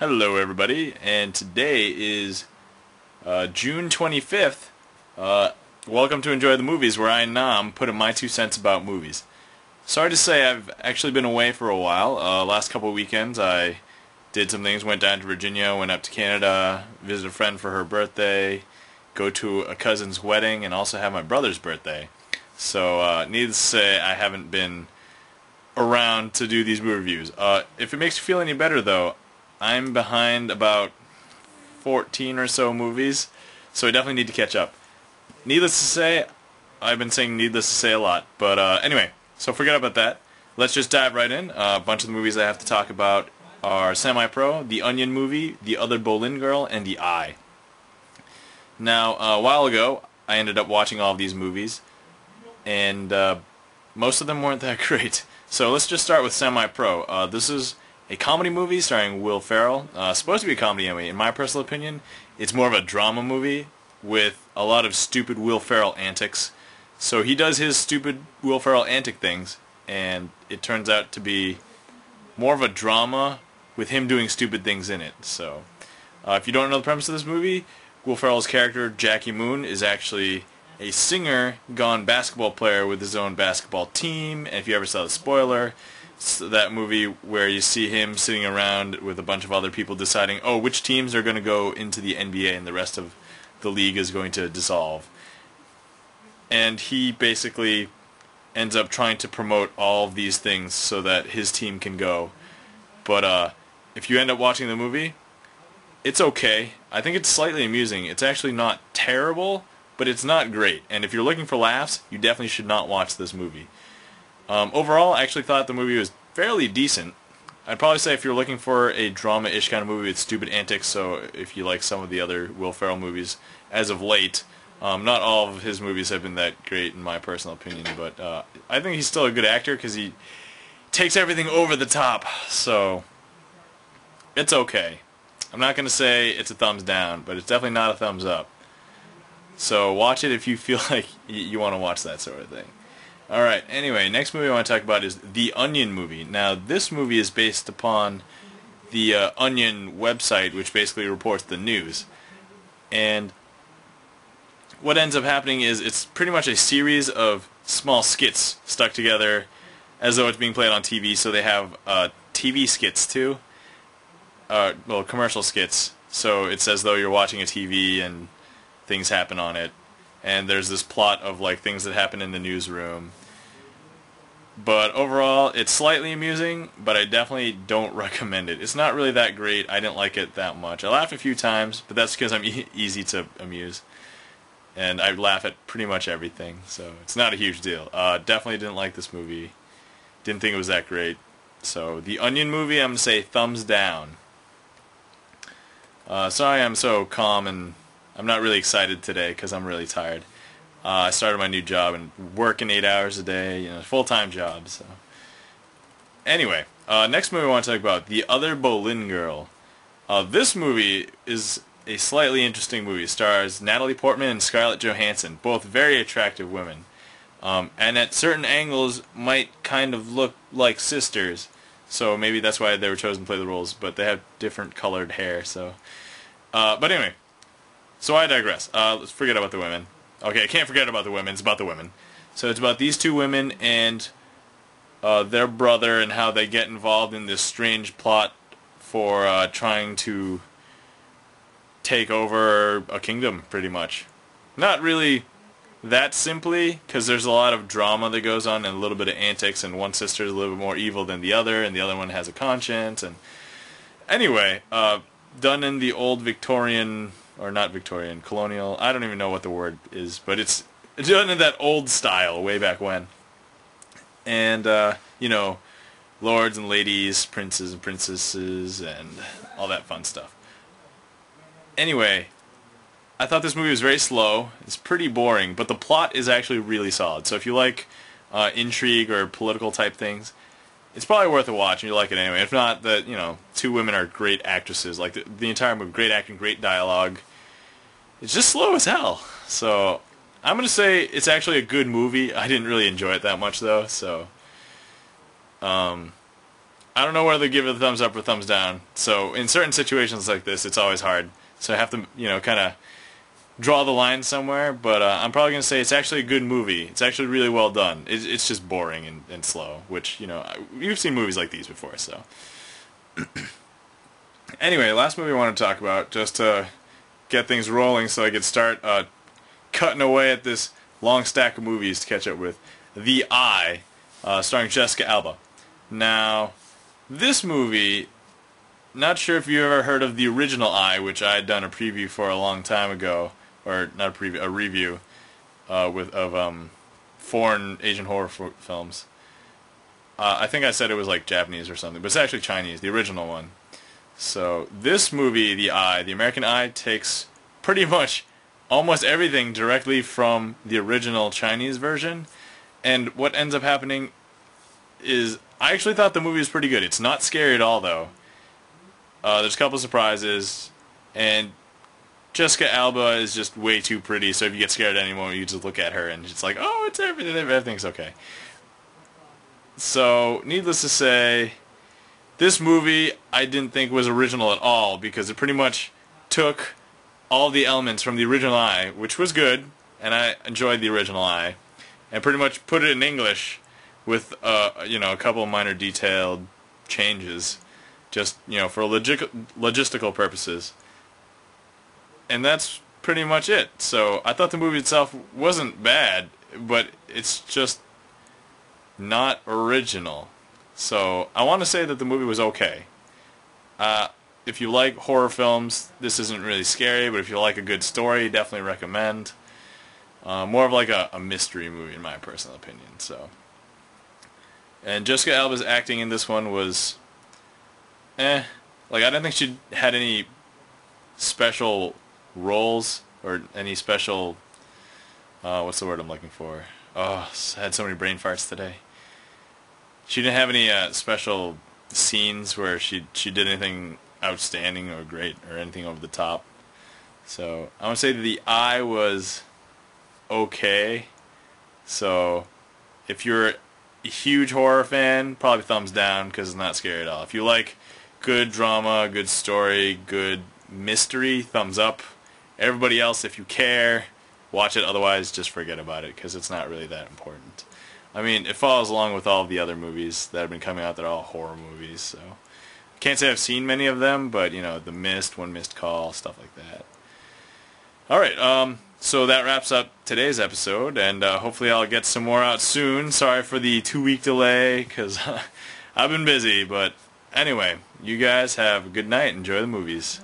Hello, everybody, and today is uh, June 25th. Uh, welcome to Enjoy the Movies, where I, Nam, put in my two cents about movies. Sorry to say I've actually been away for a while. Uh, last couple weekends I did some things, went down to Virginia, went up to Canada, visited a friend for her birthday, go to a cousin's wedding, and also have my brother's birthday. So, uh, needless to say, I haven't been around to do these movie reviews. Uh, if it makes you feel any better, though, I'm behind about 14 or so movies, so I definitely need to catch up. Needless to say, I've been saying needless to say a lot, but uh, anyway, so forget about that. Let's just dive right in. Uh, a bunch of the movies I have to talk about are Semi-Pro, The Onion Movie, The Other Boleyn Girl, and The Eye. Now, uh, a while ago, I ended up watching all of these movies, and uh, most of them weren't that great. So let's just start with Semi-Pro. Uh, this is a comedy movie starring Will Ferrell. Uh, supposed to be a comedy anyway. In my personal opinion, it's more of a drama movie with a lot of stupid Will Ferrell antics. So he does his stupid Will Ferrell antic things, and it turns out to be more of a drama with him doing stupid things in it. So, uh, if you don't know the premise of this movie, Will Ferrell's character Jackie Moon is actually a singer gone basketball player with his own basketball team. And if you ever saw the spoiler, that movie where you see him sitting around with a bunch of other people deciding, oh, which teams are going to go into the NBA and the rest of the league is going to dissolve. And he basically ends up trying to promote all these things so that his team can go. But uh, if you end up watching the movie, it's okay. I think it's slightly amusing. It's actually not terrible, but it's not great. And if you're looking for laughs, you definitely should not watch this movie. Um, overall, I actually thought the movie was fairly decent. I'd probably say if you're looking for a drama-ish kind of movie with stupid antics, so if you like some of the other Will Ferrell movies as of late, um, not all of his movies have been that great in my personal opinion, but uh, I think he's still a good actor because he takes everything over the top, so it's okay. I'm not going to say it's a thumbs down, but it's definitely not a thumbs up. So watch it if you feel like you want to watch that sort of thing. Alright, anyway, next movie I want to talk about is The Onion Movie. Now, this movie is based upon the uh, Onion website, which basically reports the news. And what ends up happening is it's pretty much a series of small skits stuck together as though it's being played on TV, so they have uh, TV skits too. Uh, well, commercial skits. So it's as though you're watching a TV and things happen on it and there's this plot of like things that happen in the newsroom. But overall, it's slightly amusing, but I definitely don't recommend it. It's not really that great. I didn't like it that much. I laughed a few times, but that's because I'm e easy to amuse. And I laugh at pretty much everything, so it's not a huge deal. Uh, definitely didn't like this movie. Didn't think it was that great. So, The Onion movie, I'm going to say thumbs down. Uh, sorry I'm so calm and I'm not really excited today because I'm really tired. Uh, I started my new job and working eight hours a day, you know, full-time job. So, anyway, uh, next movie I want to talk about, The Other Boleyn Girl. Uh, this movie is a slightly interesting movie. It stars Natalie Portman and Scarlett Johansson, both very attractive women, um, and at certain angles might kind of look like sisters. So maybe that's why they were chosen to play the roles, but they have different colored hair. So, uh, but anyway, so I digress. Uh, let's forget about the women. Okay, I can't forget about the women. It's about the women. So it's about these two women and uh, their brother and how they get involved in this strange plot for uh, trying to take over a kingdom, pretty much. Not really that simply, because there's a lot of drama that goes on and a little bit of antics, and one sister is a little bit more evil than the other, and the other one has a conscience. And anyway, uh, done in the old Victorian or not Victorian, colonial. I don't even know what the word is, but it's done in that old style way back when. And uh, you know, lords and ladies, princes and princesses, and all that fun stuff. Anyway, I thought this movie was very slow. It's pretty boring, but the plot is actually really solid. So if you like uh, intrigue or political type things, it's probably worth a watch, and you like it anyway. If not, that you know, two women are great actresses. Like the, the entire movie, great acting, great dialogue it's just slow as hell. So I'm gonna say it's actually a good movie. I didn't really enjoy it that much though, so um, I don't know whether to give it a thumbs up or thumbs down. So in certain situations like this, it's always hard. So I have to, you know, kind of draw the line somewhere. But uh, I'm probably going to say it's actually a good movie. It's actually really well done. It's, it's just boring and, and slow, which, you know, you've seen movies like these before, so. anyway, last movie I want to talk about, just to get things rolling so I could start uh, cutting away at this long stack of movies to catch up with. The Eye, uh, starring Jessica Alba. Now, this movie, not sure if you ever heard of the original Eye, which I had done a preview for a long time ago, or not a preview, a review uh, with of um, foreign Asian horror films. Uh, I think I said it was like Japanese or something, but it's actually Chinese, the original one. So this movie, The Eye, The American Eye, takes pretty much almost everything directly from the original Chinese version. And what ends up happening is I actually thought the movie was pretty good. It's not scary at all, though. Uh, there's a couple surprises, and Jessica Alba is just way too pretty. So if you get scared at any moment, you just look at her, and it's like, oh, it's everything. Everything's okay. So, needless to say, this movie I didn't think was original at all because it pretty much took all the elements from the original Eye, which was good, and I enjoyed the original Eye, and pretty much put it in English with uh, you know a couple of minor detailed changes, just you know for logis- logistical purposes. And that's pretty much it. So I thought the movie itself wasn't bad, but it's just not original. So I want to say that the movie was okay. Uh, if you like horror films, this isn't really scary, but if you like a good story, definitely recommend. Uh, more of like a, a, mystery movie, in my personal opinion. So, and Jessica Alba's acting in this one was, eh. Like I don't think she had any special roles or any special. Uh, what's the word I'm looking for? Oh, I had so many brain farts today. She didn't have any uh, special scenes where she she did anything outstanding or great or anything over the top. So I to say that the eye was okay. So if you're a huge horror fan, probably thumbs down because it's not scary at all. If you like good drama, good story, good mystery, thumbs up. Everybody else, if you care, watch it. Otherwise, just forget about it because it's not really that important. I mean, it follows along with all the other movies that have been coming out. They're all horror movies, so can't say I've seen many of them, but you know, The Mist, One Missed Call, stuff like that. All right, um, so that wraps up today's episode, and uh, hopefully I'll get some more out soon. Sorry for the two-week delay, because I've been busy, but anyway, you guys have a good night. Enjoy the movies.